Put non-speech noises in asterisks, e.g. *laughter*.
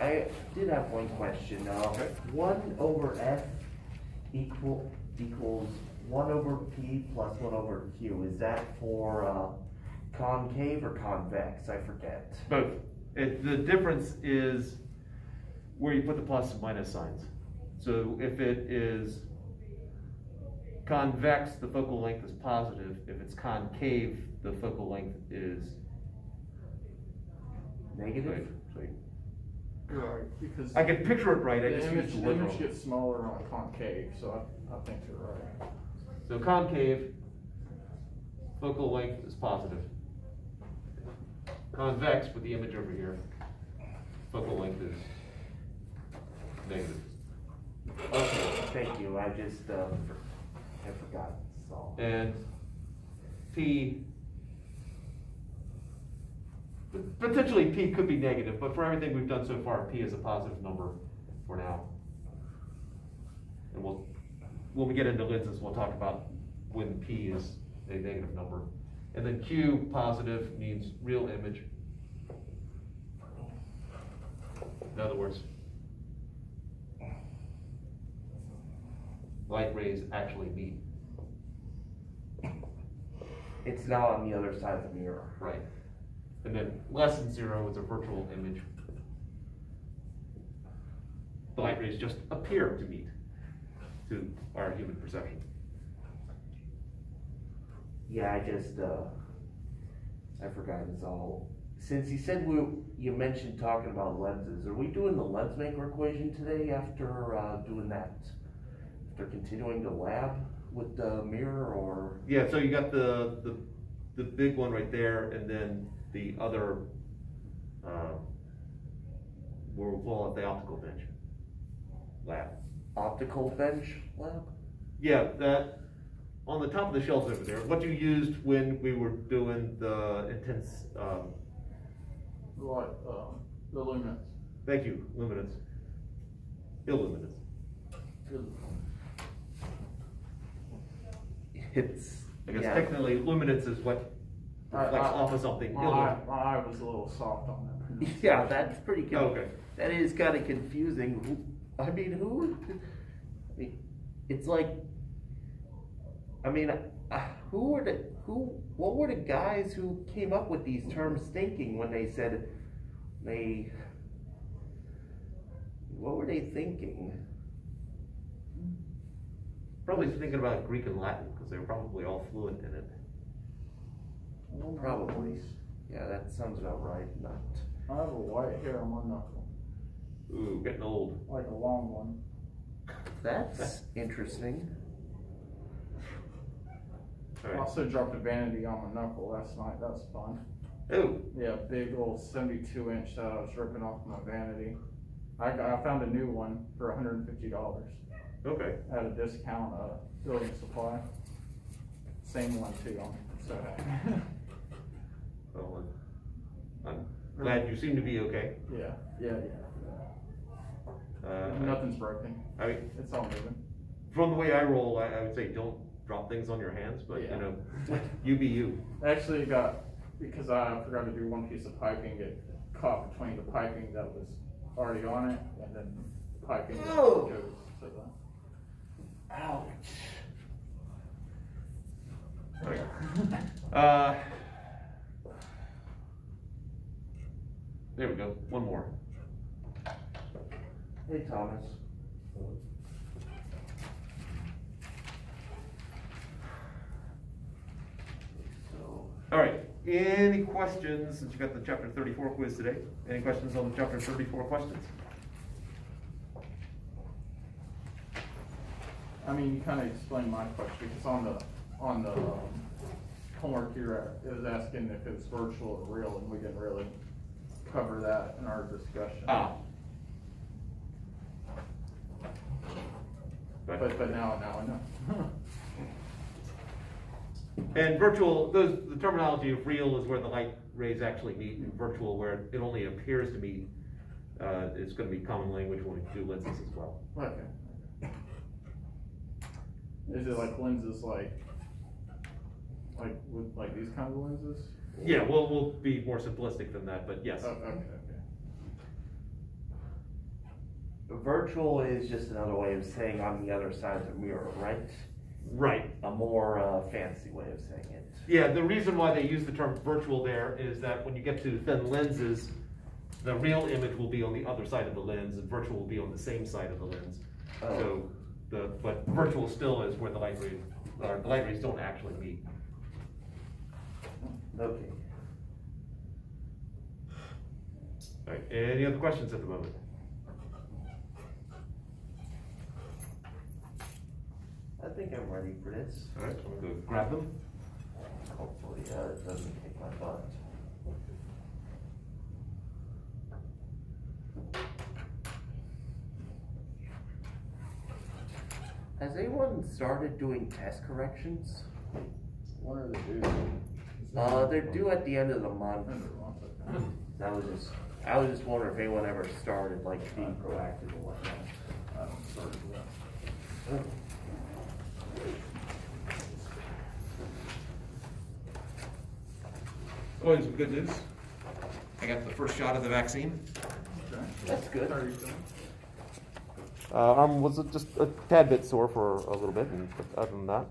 I, I did have one question, uh, Okay. one over F equal, equals one over P plus one over Q, is that for, uh, concave or convex, I forget? Both. It, the difference is where you put the plus and minus signs. So if it is convex, the focal length is positive. If it's concave, the focal length is Negative? You're right, because I can picture it right, I the just image, use the the word image wrong. gets smaller on concave, so I, I think you're right. So concave, focal length is positive. Convex with the image over here, focal length is negative. Okay, thank you, I just, uh, for- I forgot, so. And P, potentially P could be negative, but for everything we've done so far, P is a positive number for now. And we'll, when we get into lenses, we'll talk about when P is a negative number. And then Q, positive, means real image. In other words, light rays actually meet. It's now on the other side of the mirror. Right. And then less than zero is a virtual image. The light rays just appear to meet to our human perception. Yeah, I just, uh, I forgot it's all, since you said we, you mentioned talking about lenses, are we doing the lens maker equation today after, uh, doing that? After continuing the lab with the mirror or, Yeah, so you got the, the, the big one right there and then the other, uh, we'll call it the optical bench lab. optical bench lab? Yeah, that, on the top of the shelves over there, what you used when we were doing the intense, um, Like, um, the luminance. thank you, luminance, illuminance. It's, I guess yeah. technically luminance is what I- reflects I- off of something. My eye, my eye was a little soft on that. *laughs* pronunciation. Yeah, that's pretty good. Okay. That is kinda confusing. Who, I mean, who, I mean, it's like, I mean, uh, who were the, who, what were the guys who came up with these terms thinking when they said they, what were they thinking? Probably thinking about Greek and Latin, because they were probably all fluent in it. Probably. Yeah, that sounds about right, not, I have a white hair on my knuckle, Ooh, getting old. like a long one. that's interesting. I Alright. also dropped a vanity on my knuckle last night, that's fun. Ooh, Yeah, big old seventy-two inch that I was ripping off my vanity. I, got- I found a new one for hundred and fifty dollars okay. at a discount, uh, building supply. Same one too, I'm so *laughs* happy. Well, I'm glad you seem to be okay. Yeah, yeah, yeah. Uh, Nothing's broken, I mean, it's all moving. from the way I roll, I, I would say don't drop things on your hands, but you know, *laughs* you be you. Actually, got, because I forgot to do one piece of piping, it caught between the piping that was already on it and then the piping that Oh. goes to the. Ouch. Uh, there we go, one more. Hey, Thomas. So, All right, any questions, since you got the chapter thirty-four quiz today, any questions on the chapter thirty-four questions? I mean, you kinda explained my question, because on the, on the, um, homework here, it was asking if it's virtual or real, and we didn't really cover that in our discussion. Ah. But, but now, now I know. *laughs* And virtual, those, the terminology of real is where the light rays actually meet, and virtual where it only appears to meet. Uh, it's gonna be common language when we do lenses as well. Okay. Is it like lenses like, like with, like these kind of lenses? Yeah, we'll, we'll be more simplistic than that, but yes. Oh, okay, okay. virtual is just another way of saying on the other side of the mirror, right? Right. A more, uh, fancy way of saying it. Yeah, the reason why they use the term virtual there is that when you get to thin lenses, the real image will be on the other side of the lens and virtual will be on the same side of the lens. Oh. So the, but virtual still is where the light rays, or the light rays don't actually meet. Okay. All right, any other questions at the moment? I think I'm ready for this. All right, I'm gonna go grab them. Hopefully, uh, it doesn't kick my butt. Has anyone started doing test corrections? When are they due? Uh, they're due at the end of the month. End of the month, okay. That was just, I was just wondering if anyone ever started, like, being proactive or whatnot. I haven't started. Oh, and some good news. I got the first shot of the vaccine. That's good. How are? Uh, arm was it just a tad bit sore for a little bit, and other than that,